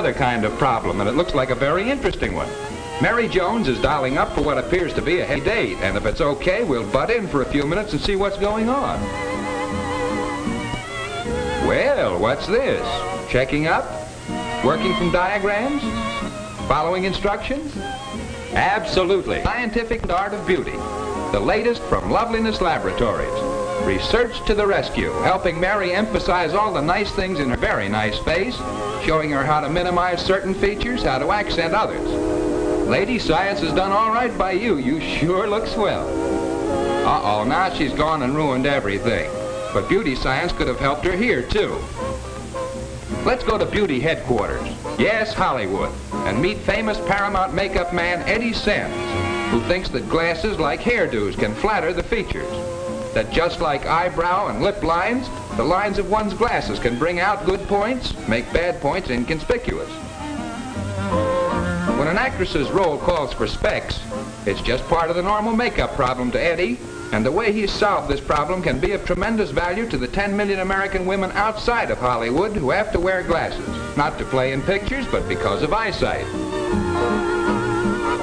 another kind of problem, and it looks like a very interesting one. Mary Jones is dialing up for what appears to be a heavy date, and if it's okay, we'll butt in for a few minutes and see what's going on. Well, what's this? Checking up? Working from diagrams? Following instructions? Absolutely. Scientific art of beauty. The latest from Loveliness Laboratories. Research to the rescue, helping Mary emphasize all the nice things in her very nice face, showing her how to minimize certain features, how to accent others. Lady, science has done all right by you. You sure look swell. Uh-oh, now she's gone and ruined everything. But beauty science could have helped her here, too. Let's go to beauty headquarters. Yes, Hollywood. And meet famous Paramount makeup man Eddie Sands, who thinks that glasses like hairdos can flatter the features that just like eyebrow and lip lines, the lines of one's glasses can bring out good points, make bad points inconspicuous. When an actress's role calls for specs, it's just part of the normal makeup problem to Eddie, and the way he's solved this problem can be of tremendous value to the 10 million American women outside of Hollywood who have to wear glasses, not to play in pictures, but because of eyesight.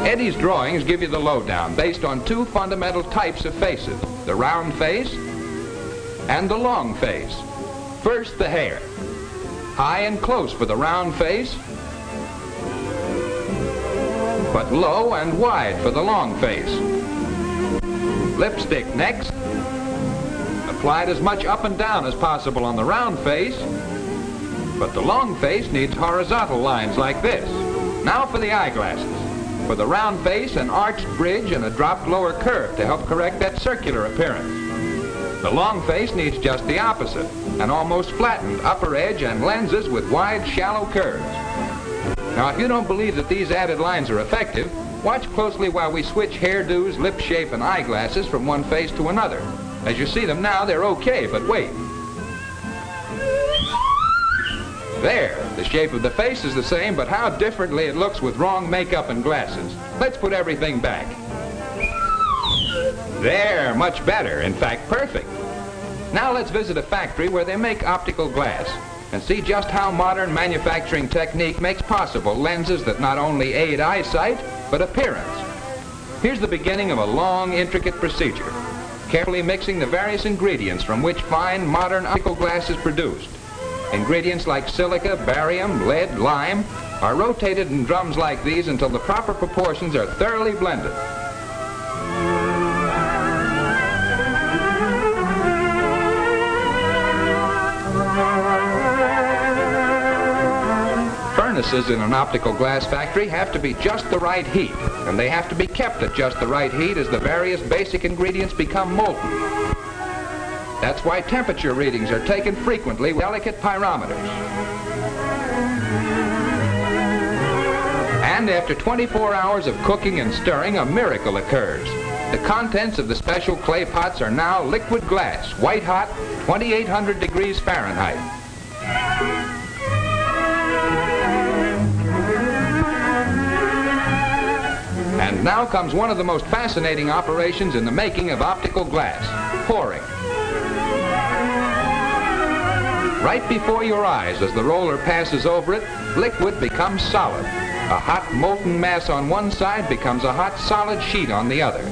Eddie's drawings give you the lowdown based on two fundamental types of faces, the round face and the long face. First, the hair. High and close for the round face, but low and wide for the long face. Lipstick next. Applied as much up and down as possible on the round face, but the long face needs horizontal lines like this. Now for the eyeglasses. For the round face, an arched bridge and a dropped lower curve to help correct that circular appearance. The long face needs just the opposite, an almost flattened upper edge and lenses with wide, shallow curves. Now, if you don't believe that these added lines are effective, watch closely while we switch hairdos, lip shape, and eyeglasses from one face to another. As you see them now, they're okay, but wait. There, the shape of the face is the same, but how differently it looks with wrong makeup and glasses. Let's put everything back. There, much better. In fact, perfect. Now let's visit a factory where they make optical glass and see just how modern manufacturing technique makes possible lenses that not only aid eyesight, but appearance. Here's the beginning of a long, intricate procedure, carefully mixing the various ingredients from which fine, modern optical glass is produced. Ingredients like silica, barium, lead, lime are rotated in drums like these until the proper proportions are thoroughly blended. Furnaces in an optical glass factory have to be just the right heat, and they have to be kept at just the right heat as the various basic ingredients become molten. That's why temperature readings are taken frequently with delicate pyrometers. And after 24 hours of cooking and stirring, a miracle occurs. The contents of the special clay pots are now liquid glass, white hot, 2800 degrees Fahrenheit. And now comes one of the most fascinating operations in the making of optical glass, pouring. Right before your eyes, as the roller passes over it, liquid becomes solid. A hot molten mass on one side becomes a hot solid sheet on the other.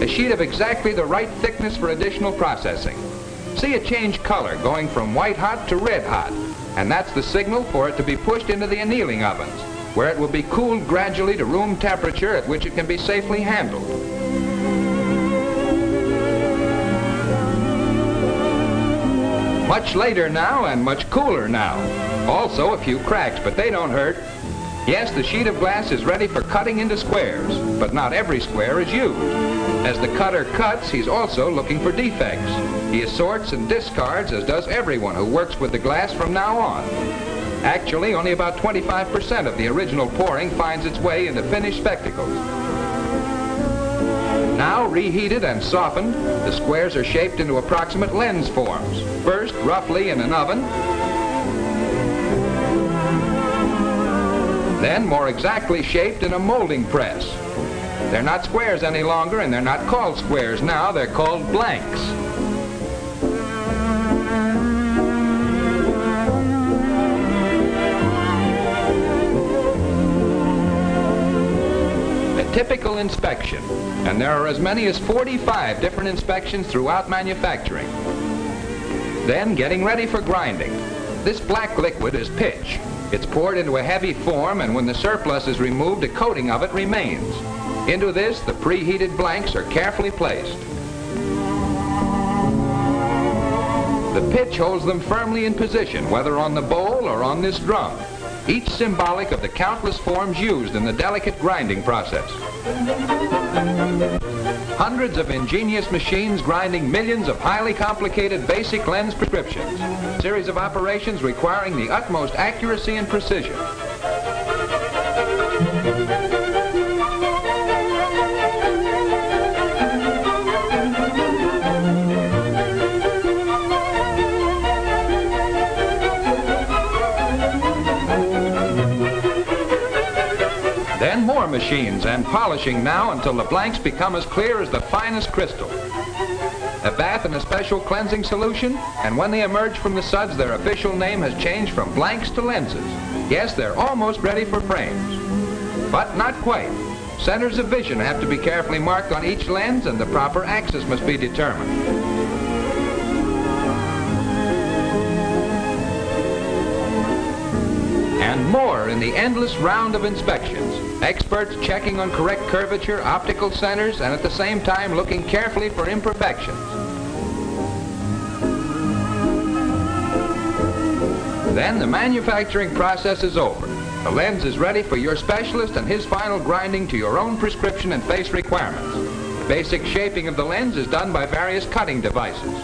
A sheet of exactly the right thickness for additional processing. See it change color, going from white hot to red hot. And that's the signal for it to be pushed into the annealing ovens, where it will be cooled gradually to room temperature at which it can be safely handled. Much later now and much cooler now. Also a few cracks, but they don't hurt. Yes, the sheet of glass is ready for cutting into squares, but not every square is used. As the cutter cuts, he's also looking for defects. He assorts and discards, as does everyone who works with the glass from now on. Actually, only about 25% of the original pouring finds its way into finished spectacles. Now reheated and softened, the squares are shaped into approximate lens forms. First, roughly in an oven, then more exactly shaped in a molding press. They're not squares any longer, and they're not called squares now, they're called blanks. Typical inspection, and there are as many as 45 different inspections throughout manufacturing. Then getting ready for grinding. This black liquid is pitch. It's poured into a heavy form, and when the surplus is removed, a coating of it remains. Into this, the preheated blanks are carefully placed. The pitch holds them firmly in position, whether on the bowl or on this drum, each symbolic of the countless forms used in the delicate grinding process. Hundreds of ingenious machines grinding millions of highly complicated basic lens prescriptions. A Series of operations requiring the utmost accuracy and precision. Machines and polishing now until the blanks become as clear as the finest crystal. A bath in a special cleansing solution, and when they emerge from the suds, their official name has changed from blanks to lenses. Yes, they're almost ready for frames. But not quite. Centers of vision have to be carefully marked on each lens, and the proper axis must be determined. And more in the endless round of inspections. Experts checking on correct curvature, optical centers, and at the same time looking carefully for imperfections. Then the manufacturing process is over. The lens is ready for your specialist and his final grinding to your own prescription and face requirements. Basic shaping of the lens is done by various cutting devices.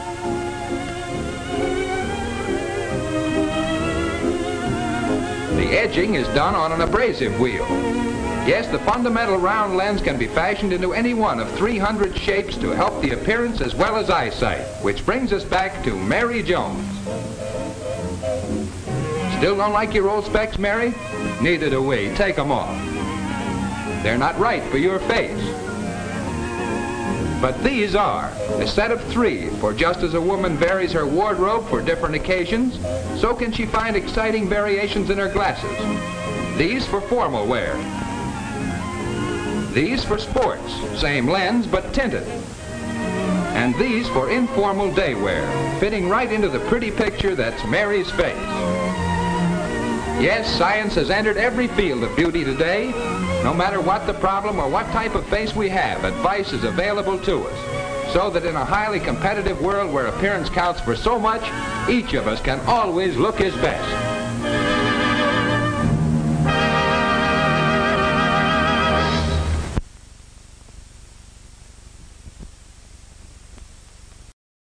The edging is done on an abrasive wheel. Yes, the fundamental round lens can be fashioned into any one of 300 shapes to help the appearance as well as eyesight, which brings us back to Mary Jones. Still don't like your old specs, Mary? Neither do we. Take them off. They're not right for your face. But these are a set of three, for just as a woman varies her wardrobe for different occasions, so can she find exciting variations in her glasses. These for formal wear. These for sports, same lens but tinted. And these for informal day wear, fitting right into the pretty picture that's Mary's face. Yes, science has entered every field of beauty today. No matter what the problem or what type of face we have, advice is available to us. So that in a highly competitive world where appearance counts for so much, each of us can always look his best.